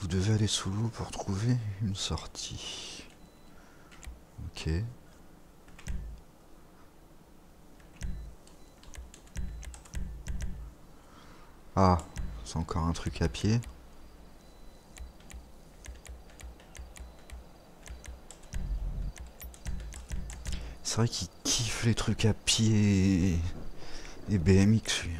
Vous devez aller sous l'eau pour trouver une sortie. Ok. Ah, c'est encore un truc à pied. C'est vrai qu'il kiffe les trucs à pied et, et BMX lui.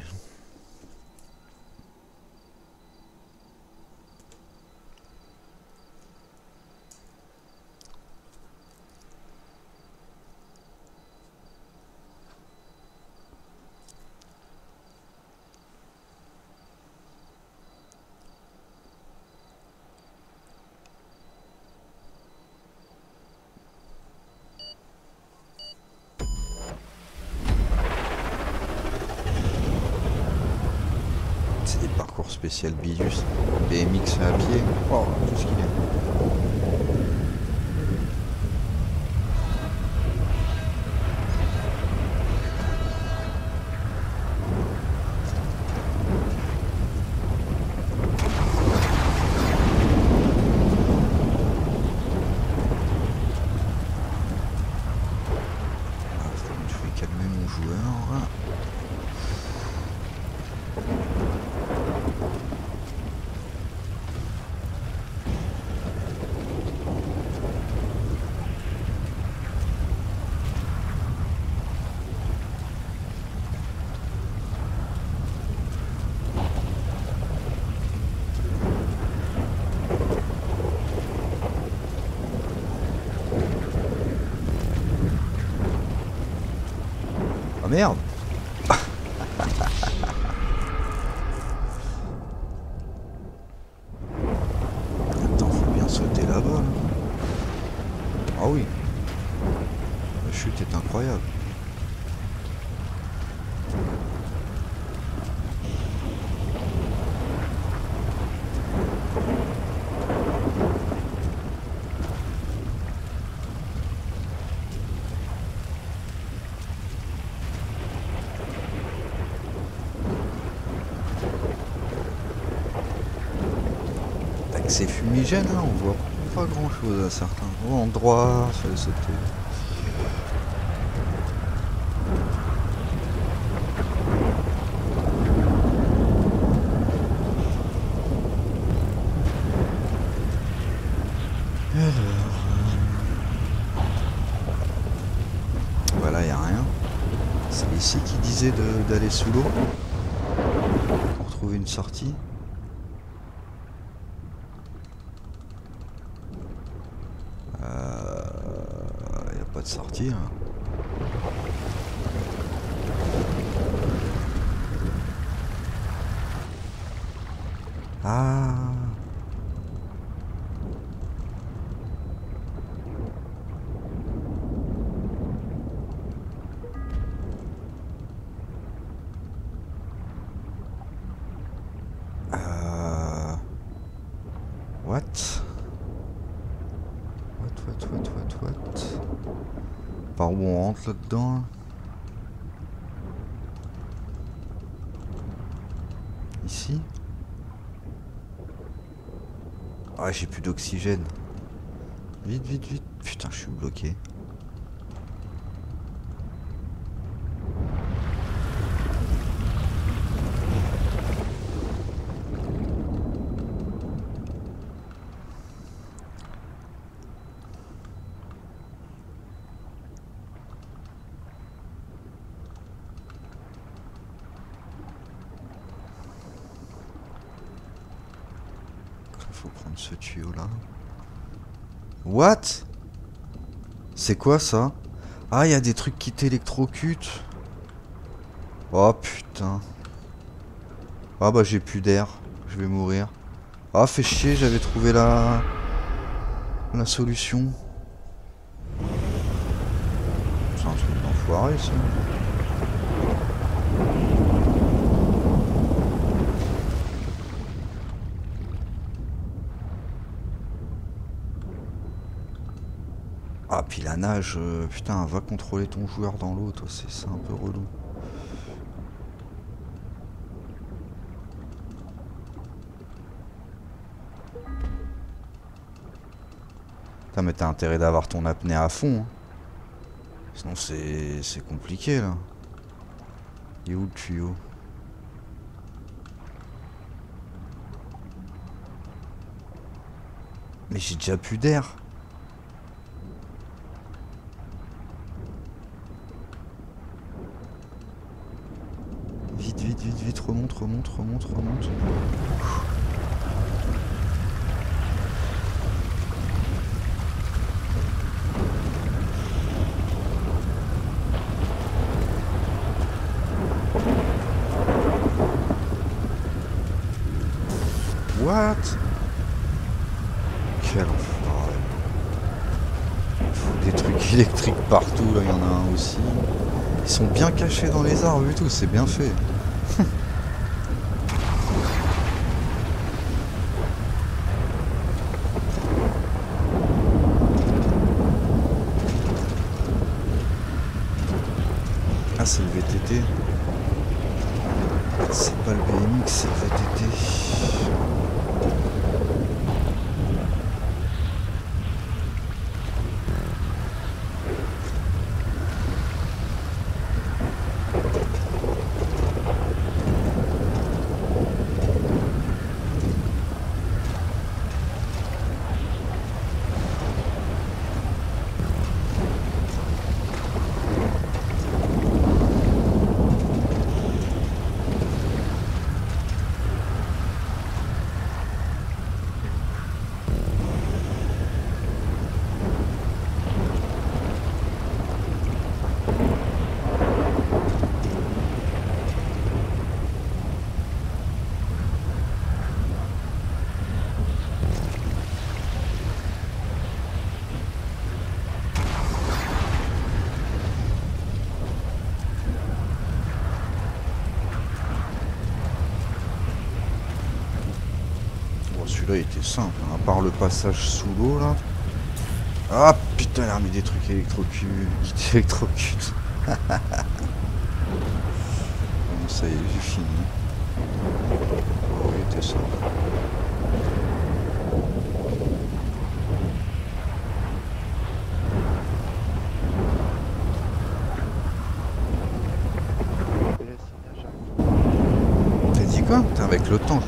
C'est des parcours spécial Bius. BMX à pied. Oh, qu'est-ce qu'il est Ah, je vais calmer mon joueur. Oh merde Attends, faut bien sauter là-bas. là. Ah oui. La chute est incroyable. Avec ces fumigènes là, on voit pas grand chose à certains endroits. Alors, euh, Voilà, y a rien. C'est ici qui disait d'aller sous l'eau pour trouver une sortie. Euh, y a de sortie. hein. Ah. Euh... What, what, what, what, what Par où on rentre là-dedans là Ici Ah j'ai plus d'oxygène. Vite, vite, vite. Putain, je suis bloqué. Il faut prendre ce tuyau là. What? C'est quoi ça? Ah, il y a des trucs qui t'électrocutent. Oh putain. Ah bah j'ai plus d'air. Je vais mourir. Ah, fait chier, j'avais trouvé la... la solution. C'est un truc d'enfoiré ça. puis la nage, euh, putain, va contrôler ton joueur dans l'eau, toi, c'est un peu relou. Putain, mais t'as intérêt d'avoir ton apnée à fond. Hein. Sinon, c'est compliqué, là. Il est où le tuyau? Mais j'ai déjà plus d'air. Vite, vite, vite, remonte, remonte, remonte, remonte. What? Quel enfoiré. Il faut des trucs électriques partout, là il y en a un aussi. Ils sont bien cachés dans les arbres et tout, c'est bien fait. Ah c'est le VTT. C'est pas le BMX, c'est le VTT. Bon, celui-là il était simple, hein, à part le passage sous l'eau là. Ah putain, il a remis des trucs électrocutes. Qui t'électrocutent. bon, ça y est, j'ai fini. Oh, il était simple. T'as dit quoi? Putain, avec le temps.